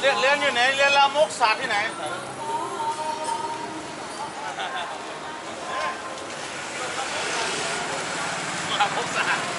เรียนเรียนอยู่ไหนเรียนลามกศาสตร์ที่ไหนลามกศาสตร์